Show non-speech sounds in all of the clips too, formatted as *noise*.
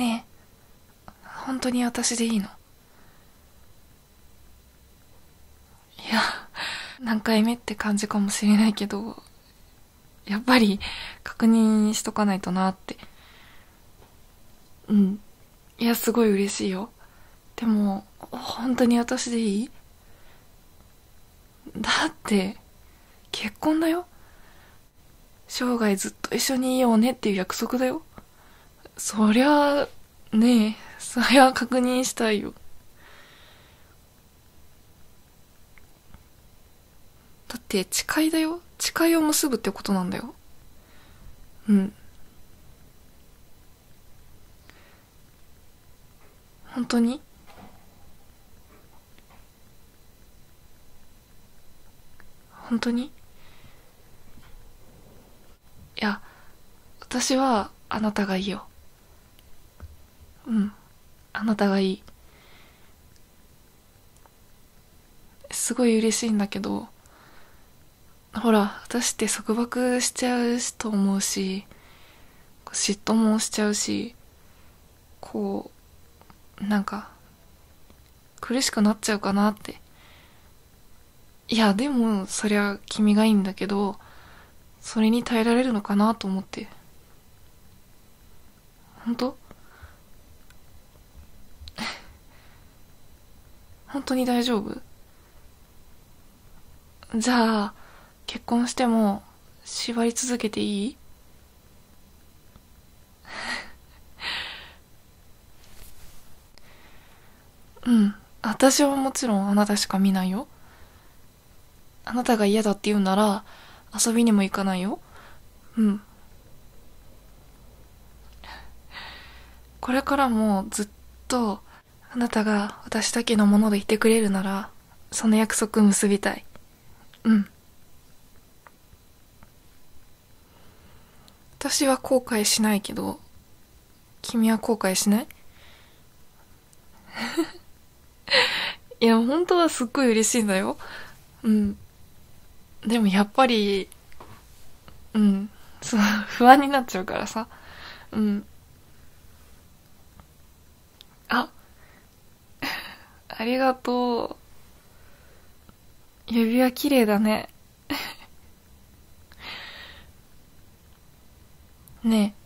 ねえ。本当に私でいいの？いや何回目って感じかもしれないけどやっぱり確認しとかないとなって。うん。いやすごい嬉しいよ。でも本当に私でいい？だって結婚だよ。生涯ずっと一緒にいようねっていう約束だよ。そりゃねえそりゃ確認したいよ。だって誓いだよ。誓いを結ぶってことなんだよ。うん。本当に？本当に？いや私はあなたがいいようん。あなたがいい。すごい嬉しいんだけどほら私って束縛しちゃうと思うし嫉妬もしちゃうしこうなんか苦しくなっちゃうかなって。いやでもそりゃ君がいいんだけどそれに耐えられるのかなと思って。本当？本当に大丈夫？じゃあ結婚しても縛り続けていい？*laughs* うん私はもちろんあなたしか見ないよ。あなたが嫌だって言うなら遊びにも行かないよ。うん。これからもずっとあなたが私だけのものでいてくれるならその約束結びたい。うん。私は後悔しないけど君は後悔しない？*laughs* いや本当はすっごい嬉しいんだよ。うん。でもやっぱりうん。そ *laughs* う不安になっちゃうからさ。うん。あありがとう。指輪綺麗だね。*laughs* ねえ。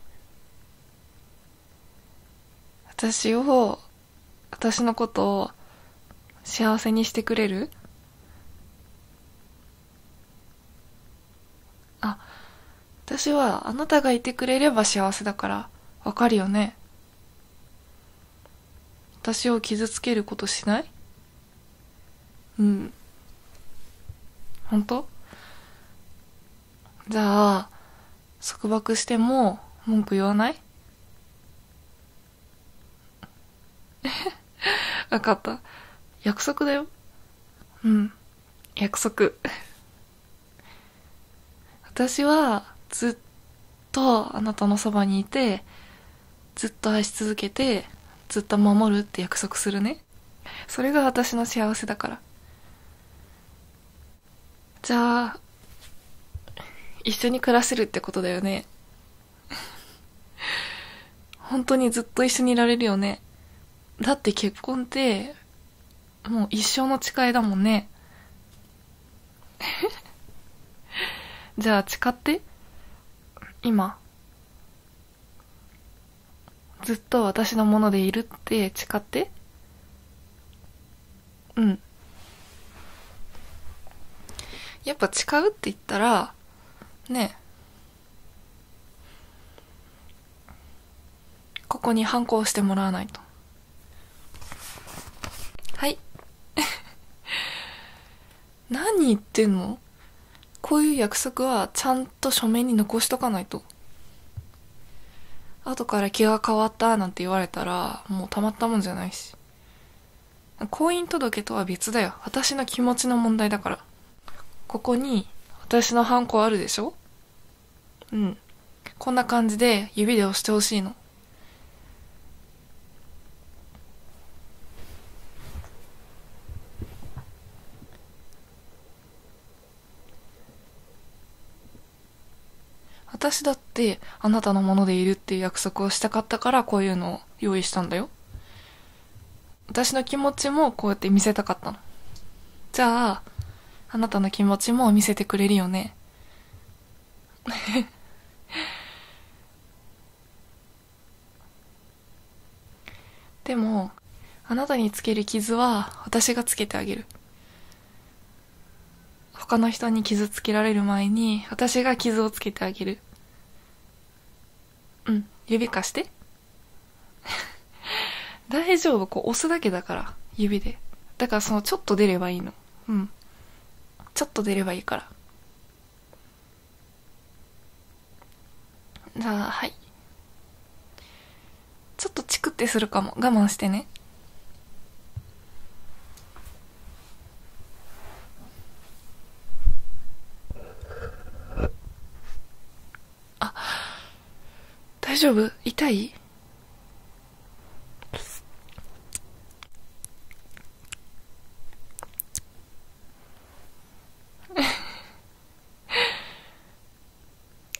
私を私のことを幸せにしてくれる？あ私はあなたがいてくれれば幸せだからわかるよね。私を傷つけることしない？うん。本当？じゃあ束縛しても文句言わない？*laughs* わかった。約束だよ。うん。約束。私はずっとあなたのそばにいてずっと愛し続けてずっと守るって約束するね。それが私の幸せだから。じゃあ一緒に暮らせるってことだよね。本当にずっと一緒にいられるよね。だって結婚ってもう一生の誓いだもんね。*laughs* じゃあ誓って。今ずっと私のものでいるって誓って。うん。やっぱ誓うって言ったらね。ここに反抗してもらわないと。はい。*laughs* 何言ってんの？こういう約束はちゃんと書面に残しとかないと。後から気が変わったなんて言われたらもうたまったもんじゃないし。婚姻届とは別だよ。私の気持ちの問題だから。ここに私のハンコあるでしょ？うん。こんな感じで指で押してほしいの。私だってあなたのものでいるっていう約束をしたかったからこういうのを用意したんだよ。私の気持ちもこうやって見せたかったの。じゃあ、あなたの気持ちも見せてくれるよね。*laughs* でも、あなたにつける傷は私がつけてあげる。他の人に傷つけられる前に私が傷をつけてあげる。うん、指貸して。*laughs* 大丈夫、こう押すだけだから、指で。だからそのちょっと出ればいいの。うん。ちょっと出ればいいから。じゃあ、はい。ちょっとチクってするかも。我慢してね。あ、大丈夫？痛い？*laughs*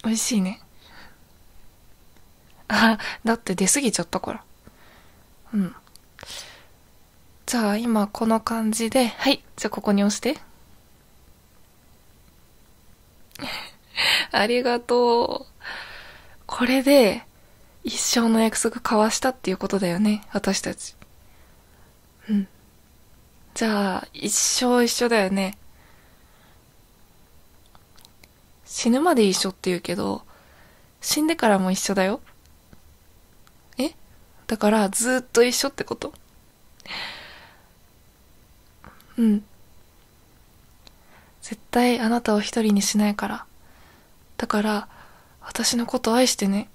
美味しいね。あ、だって出過ぎちゃったから。うん。じゃあ今この感じで、はい。じゃあここに押して。*laughs* ありがとう。これで一生の約束交わしたっていうことだよね。私たち。うん。じゃあ一生一緒だよね。死ぬまで一緒って言うけど、死んでからも一緒だよ。え？だからずっと一緒ってこと？うん。絶対あなたを一人にしないから。だから、私のこと愛してね。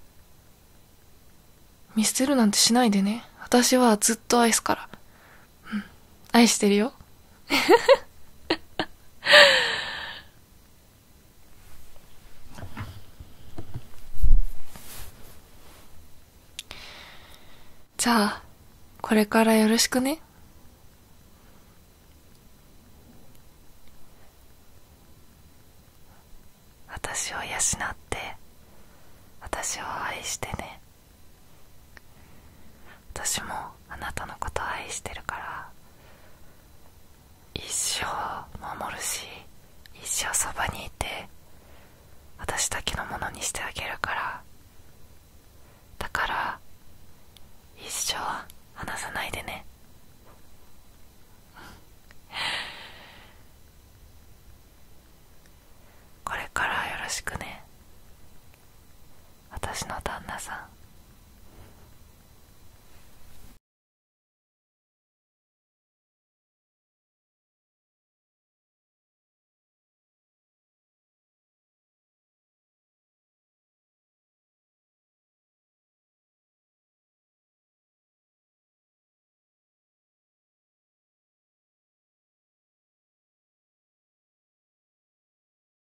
見捨てるなんてしないでね。私はずっと愛すから。うん。愛してるよ。*laughs* じゃあ、これからよろしくね。私を養って、私を愛してね。私もあなたのこと愛してるから、一生守るし、一生そばにいて、私だけのものにしてあげるから、だから、一生離さないでね。これからよろしくね。